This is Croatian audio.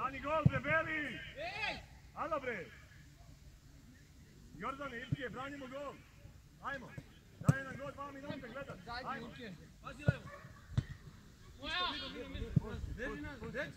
Brani gol, bre, Beli! Alo, bre! Jordane, Ilke, branimo gol. Ajmo. Daj nam gol, dva minuta, gledat. Ajmo. Pazi levo. Pusti, pusti, pusti.